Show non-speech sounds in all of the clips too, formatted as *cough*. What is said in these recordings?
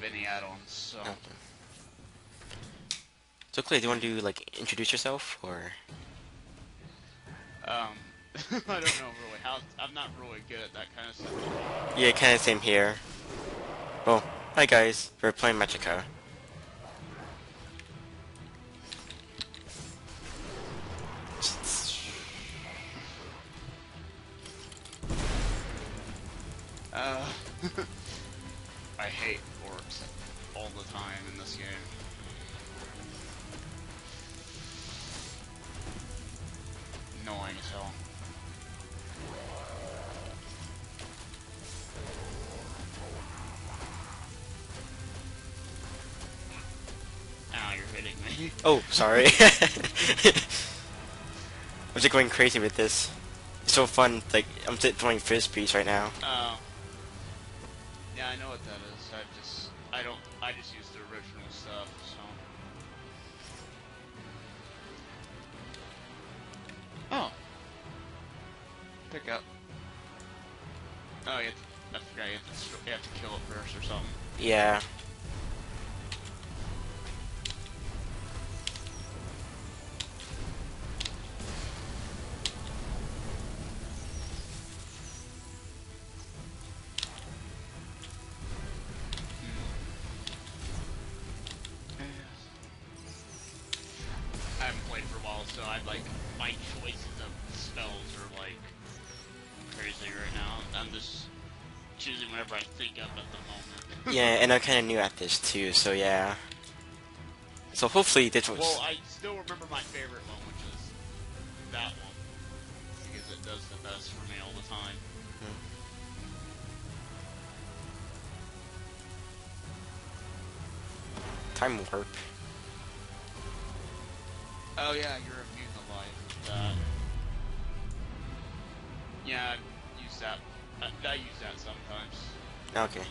have any add-ons, so Okay. So Clay, do you want to do like introduce yourself or? um, *laughs* I don't know really how. I'm not really good at that kind of stuff. Yeah, kind of same here. Well, hi guys, we're playing Magicka. Uh, *laughs* the time in this game. Annoying as hell. Ow, you're hitting me. *laughs* Oh, sorry. *laughs* *laughs* I'm just going crazy with this. It's so fun. Like I'm th- throwing frisbees right now. Oh. I just use the original stuff, so. Oh. Pick up. Oh, you have to, I forgot you have to, you have to kill it first or something. Yeah. Yeah, and I'm kind of new at this too, so yeah. So hopefully this was. Well, I still remember my favorite one, which is that one. Because it does the best for me all the time. Hmm. Time warp. Oh yeah, you reviewed the life. Yeah, I use that. I, I use that sometimes. Okay.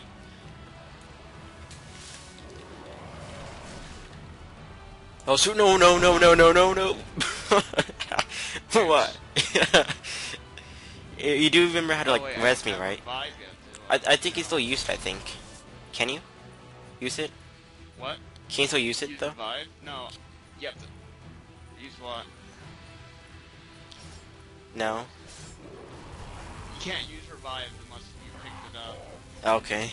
Oh shoot! No! No! No! No! No! No! No! *laughs* For what? you *laughs* you do remember how to oh, like oh, res me, right? revived yet, too. I I think you still use it. I think. Can you use it? what? Can you still use it Use though? revive? No. Yep. The, use what? No. You can't use revive unless you picked it up. Okay.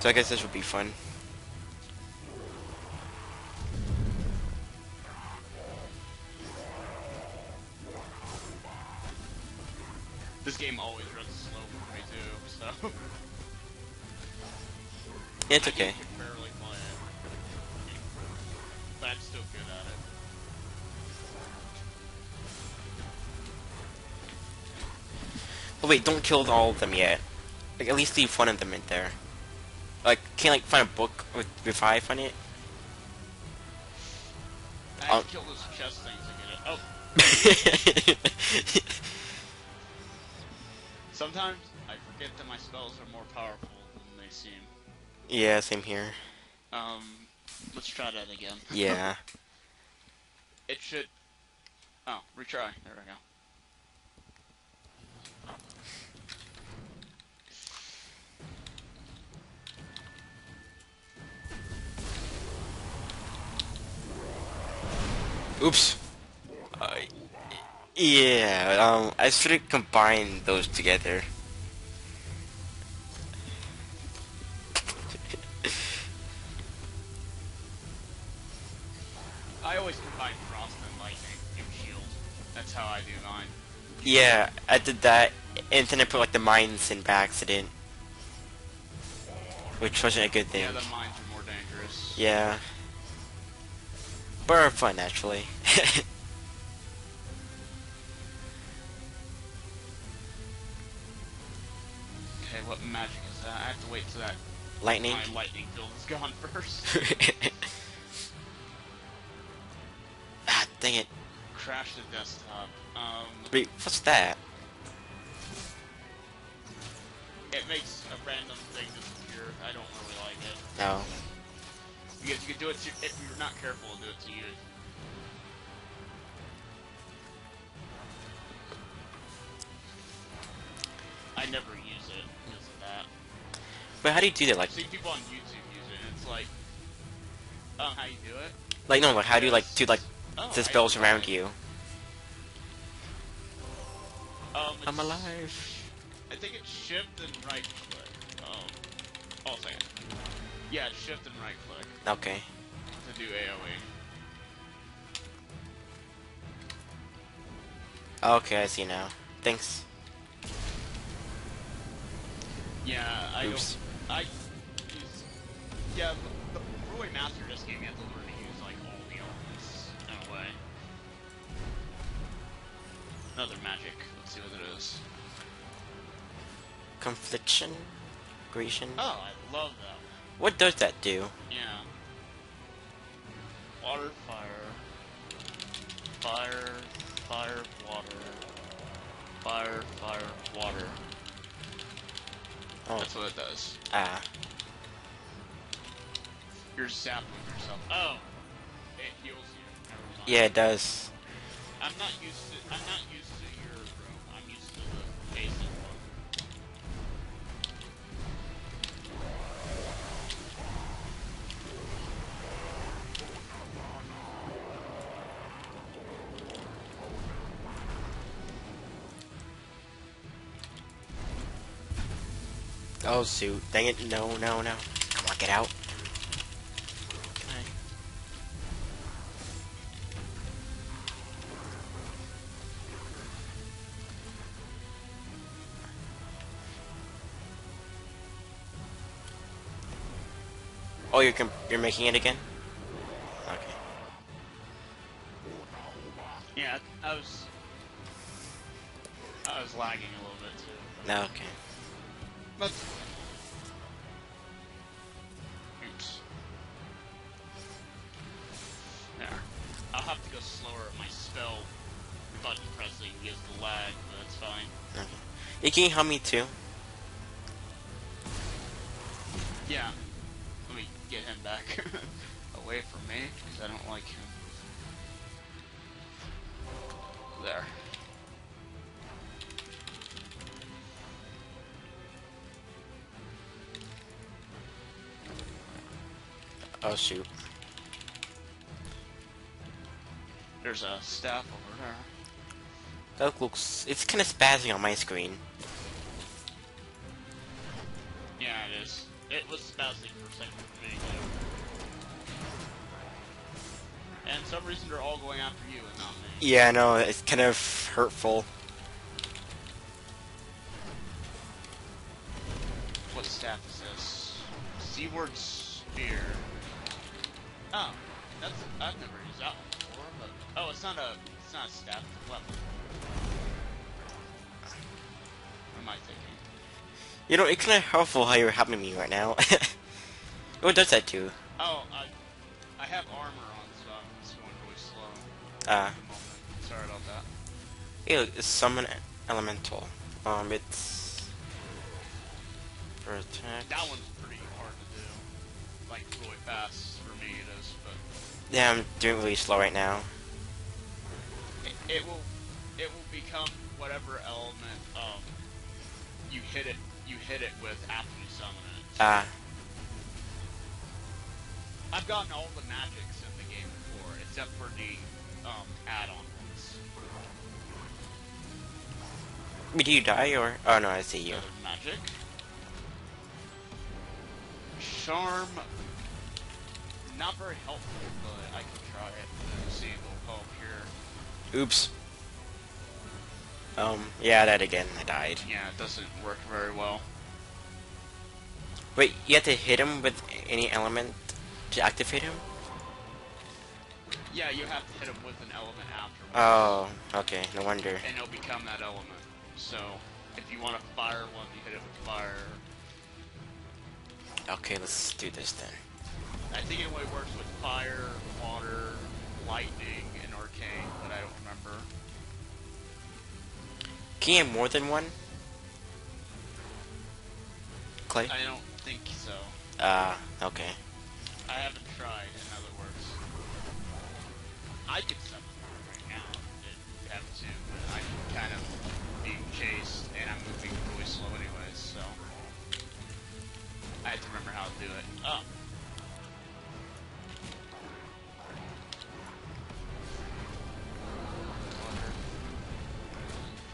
So I guess this would be fun. Game always runs slow for me too, so. *laughs* It's I okay. it. But I'm still good at it. Oh wait, don't kill all of them yet. Like at least leave one of them in there. Like, can like find a book with revive on it? I have Um, to kill those chest things to get it. Oh, *laughs* sometimes I forget that my spells are more powerful than they seem. yeah, same here. Um, let's try that again. *laughs* Yeah. It should. Oh, retry. There we go. Oops. Uh, yeah, um, I should have combined those together. I always combine frost and lightning and shield. That's how I do mine. yeah, I did that, and then I put like the mines in by accident. Which wasn't a good thing. Yeah, the mines are more dangerous. Yeah. But are fun, actually. *laughs* what magic is that? I have to wait till that Lightning. my lightning field is gone *laughs* first. *laughs* ah, dang it. Crash the desktop. Um, Wait, what's that? it makes a random thing disappear. I don't really like it. No. Because you can do it to, if you're not careful, do it to you. But how do you do that? Like, I've people on YouTube use it, and it's like, um, how you do it? like no, like how do you like do like Oh, the I spells around you? Um, I'm alive. I think it's shift and right click. Um, oh, second. Yeah, shift and right click Okay. to do. AoE. Okay, I see now. Thanks. Yeah, I Oops. don't. I use. Yeah, the, the Broy Master just gave me to learn to use like all the elements in a way. Another magic. Let's see what it is. Conflagration? Grecian? Oh, I love that. What does that do? Yeah. Water, fire. Fire, fire, water. Fire, fire, water. Oh, That's what it does. ah. You're zapping yourself. Oh! It heals you. Yeah, it does. I'm not used Oh, shoot. Dang it. No, no, no. Come on, get out. Oh, you're you're making it again? Okay. Yeah, I was. I was lagging a little bit too. No, okay. But. You can help me too. Yeah. Let me get him back *laughs* away from me because I don't like him. There. Oh, shoot. There's a staff over there. That looks... It's kind of spazzing on my screen. Yeah, it is. It was spazzing for a second for me, too. And some reason they're all going after you and not me. Yeah, I know. It's kind of hurtful. What staff is this? Seaward Spear. Oh, that's I've never used that one before, but oh, it's not a it's not a staff, it's a weapon. What am I thinking? You know, it's kind of helpful how you're helping me right now. *laughs* what does that do? Oh, I I have armor on, so I'm just going really slow Ah. moment. Sorry about that. Hey, look, it's summon elemental. Um, it's for attack. That one's pretty hard to do. Like really fast for me it is, but Yeah, I'm doing really slow right now. it it will become whatever element um you hit it you hit it with after you summon it. Ah, I've gotten all the magics in the game before, except for the um add-on ones. wait, do you die or? Oh no, I see you. Uh, magic. Charm. Not very helpful, but I can try it and see if it'll help here. Oops. Um, yeah, that again. I died. Yeah, it doesn't work very well. Wait, you have to hit him with any element to activate him? Yeah, you have to hit him with an element afterwards. Oh, okay. No wonder. and it'll become that element. So, if you want to fire one, you hit it with fire. Okay, let's do this then. I think it only works with fire, water, lightning, and arcane, but I don't remember. Can you have more than one? Clay? I don't think so. Ah, okay.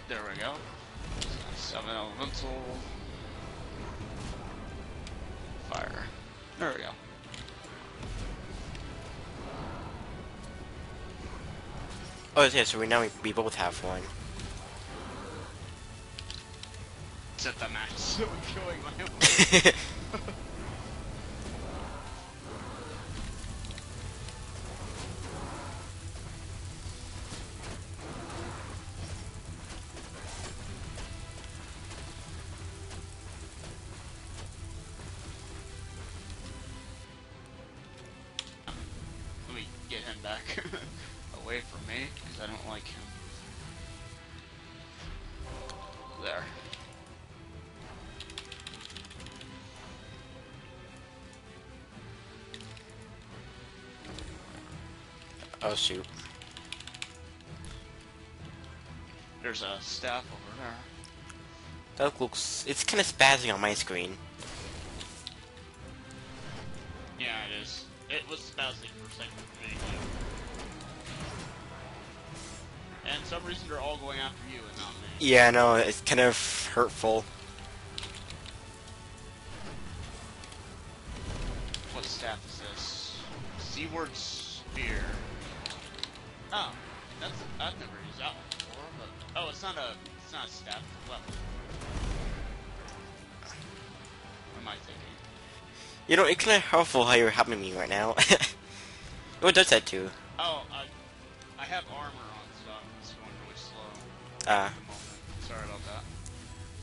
There we go. Seven elemental. Fire. There we go. Oh yeah, so we now we, we both have one. Set the match. *laughs* So I'm killing my *laughs* own. *laughs* get him back *laughs* away from me because I don't like him. There. oh shoot. There's a staff over there. That looks it's kinda spazzing on my screen. It was spazzing for a second for me. And for some reason they're all going after you and not me. Yeah, no, it's kind of hurtful. What staff is this? Seaward Spear. Oh, that's I've never used that one before, but oh, it's not a it's not a staff, it's a weapon. What am I thinking? You know, it's kinda helpful how you're helping me right now. *laughs* what does that do? Oh, I I have armor on, so it's going really slow Ah. moment. Sorry about that.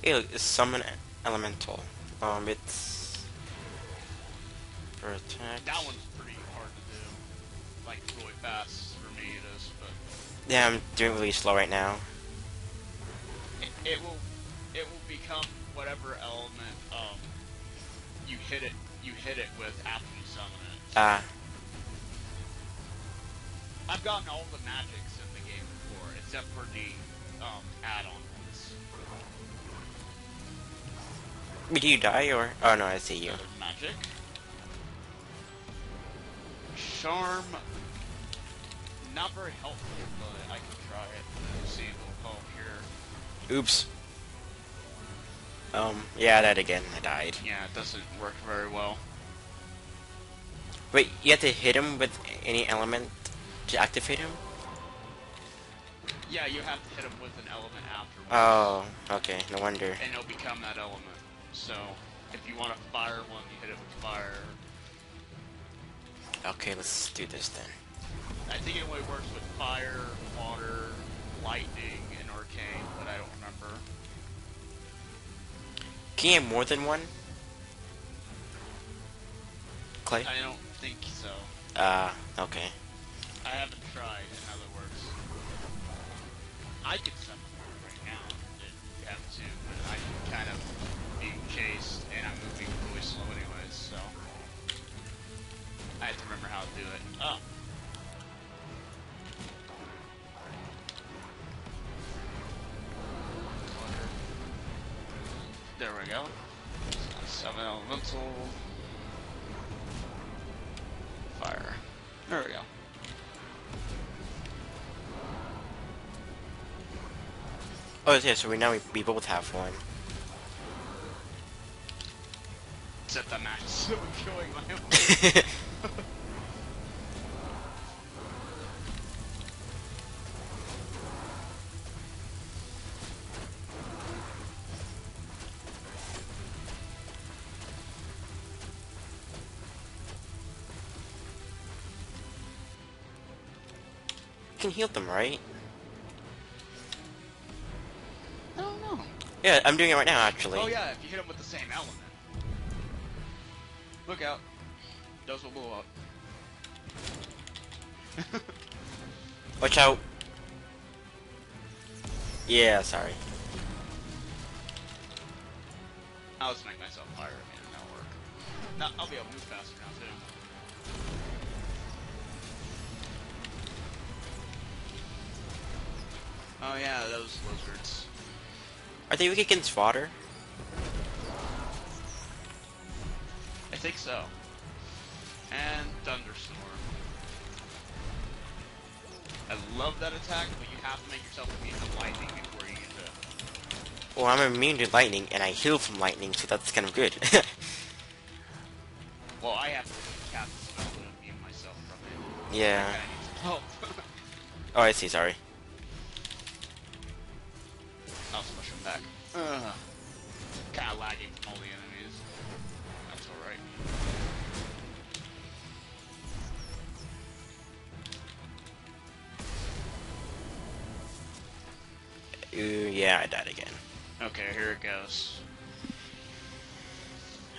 Hey, look, it's summon elemental. Um, it's for attack. That one's pretty hard to do. Like really fast for me it is, but Yeah, I'm doing really slow right now. it, it will it will become whatever element um you hit it you hit it with after you summon it. Ah, I've gotten all the magics in the game before, except for the um add-on ones. Wait, do you die or? Oh no, I see you. Magic. Charm. Not very helpful, but I can try it. See if it'll help here. Oops. Um, yeah, that again. I died. Yeah, it doesn't work very well. Wait, you have to hit him with any element to activate him? Yeah, you have to hit him with an element afterwards. Oh, okay. No wonder. and it'll become that element. So if you want to fire one, you hit it with fire. Okay, let's do this then. I think it only works with fire, water, lightning, and arcane, but I don't remember. Can you have more than one? Clay? I don't think so. Ah, okay. I haven't tried, in other words. I could summon one right now if you have to, but I'm kind of being chased and I'm moving really slow anyways, so. I have to remember how to do it. Oh. Fire. There we go. Oh, yeah, so we now we, we both have one. Set the match. *laughs* *laughs* So I'm killing my own. you can heal them, right? I don't know. Yeah, I'm doing it right now, actually. Oh yeah, if you hit him with the same element. Look out. Those will blow up. *laughs* Watch out. Yeah, sorry. I'll just make myself fire again, that'll work. No, I'll be able to move faster now too. Oh yeah, those lizards. Are they weak against water? I think so. And Thunderstorm. I love that attack, but you have to make yourself immune to lightning before you use it. Well, I'm immune to lightning, and I heal from lightning, so that's kind of good. *laughs* Well, I have to cast a spell to immune myself from it. yeah. I kinda need some help. *laughs* Oh, I see, sorry. Ooh, yeah, I died again. Okay, here it goes.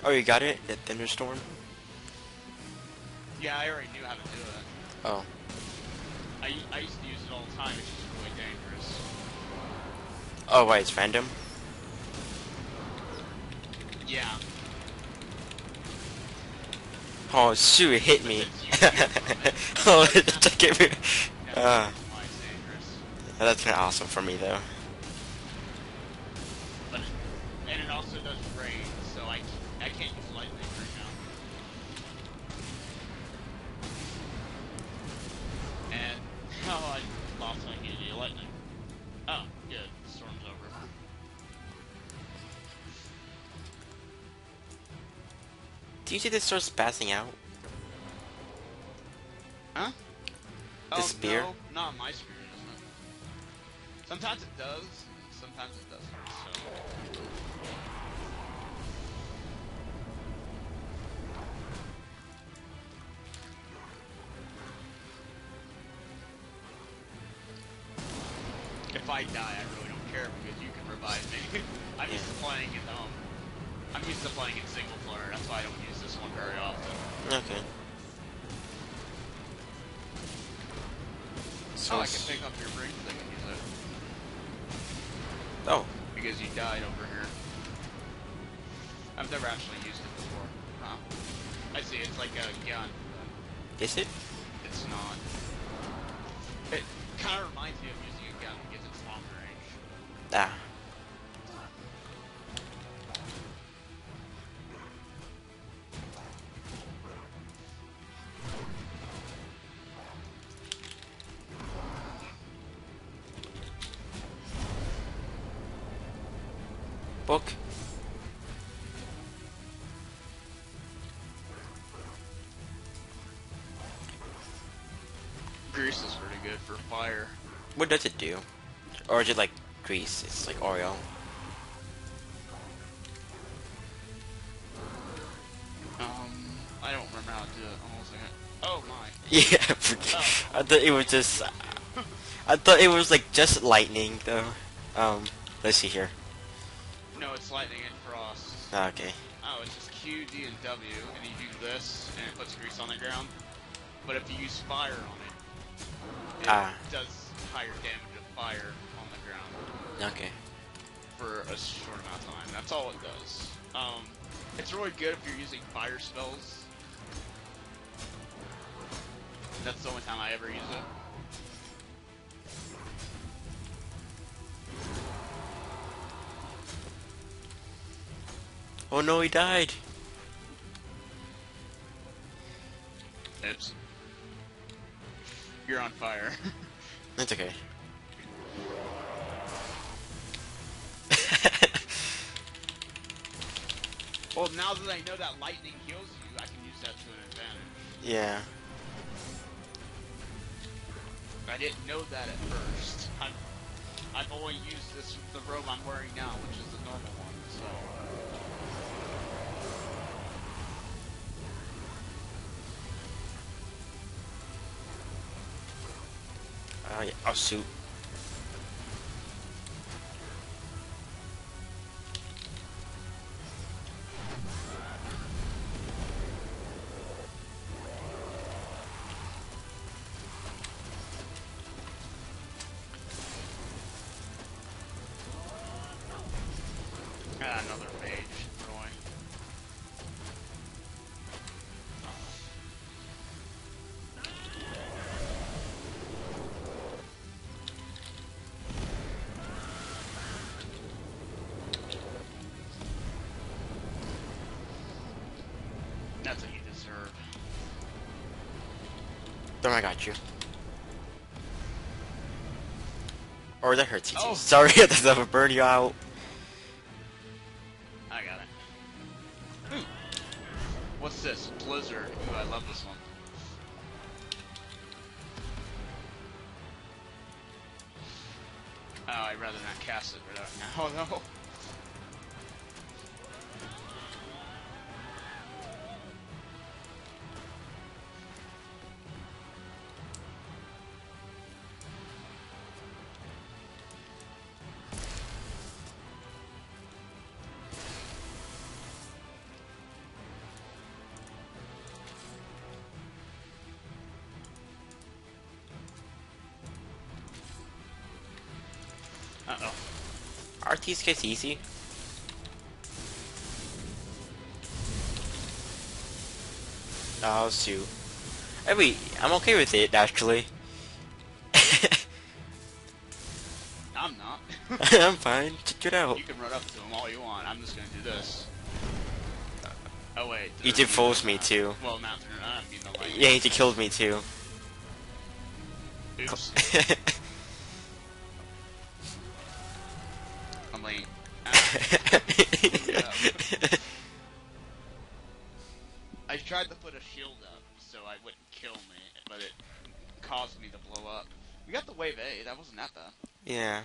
Oh, you got it? The thunderstorm? Yeah, I already knew how to do it. Oh. I, I used to use it all the time, it's just really dangerous. Oh, why, it's random? Yeah. Oh, shoot, it hit me. *laughs* Oh, *laughs* it me. *laughs* That's Uh, why it's dangerous. that's kind of awesome for me, though. Do you see this starts passing out? Huh? The oh, spear? No, not my spear, it doesn't. Sometimes it does, sometimes it doesn't. So. If I die, I really don't care because you can revive me. *laughs* I'm used to playing in um, I'm used to playing in single player. That's why I don't use this one very often. Okay. So oh, I can pick up your ring thing and use it. Oh, because you died over here. I've never actually used it before. Huh. I see, it's like a gun. is it? It's not. It kind of reminds me of using a gun because it's long range. Ah. Book. Grease is pretty good for fire. What does it do? Or is it like grease? It's like Oreo. Um, I don't remember how to do it. Oh my. *laughs* Yeah, I thought it was just. I thought it was like just lightning though. Um, let's see here. Okay. Oh, it's just Q, D, and W, and you do this, and it puts grease on the ground. But if you use fire on it, it Ah. does higher damage of fire on the ground. Okay. for a short amount of time. That's all it does. Um, it's really good if you're using fire spells. That's the only time I ever use it. Oh no, he died. Oops. You're on fire. *laughs* That's okay. *laughs* well, now that I know that lightning heals you, I can use that to an advantage. yeah. I didn't know that at first. I'm, I've only used this the robe I'm wearing now, which is the normal one. So. Yeah. Oh Don't I got you. Or that hurts you. Oh. *laughs* Sorry, *laughs* I just have to burn you out. I got it. Ooh. What's this? Blizzard. Ooh, I love this one. Oh, I'd rather not cast it without. *laughs* Oh no. RT's gets easy. Oh, shoot. Hey, wait, I'm okay with it, actually. *laughs* I'm not. *laughs* I'm fine. Check it out. you can run up to him all you want. I'm just gonna do this. Uh, oh wait. You did force me too. Well, not they're not immune to lightning. Yeah, he killed me too. Oops. *laughs* shield up so I wouldn't kill me, but it caused me to blow up. We got the wave A. That wasn't that bad. yeah.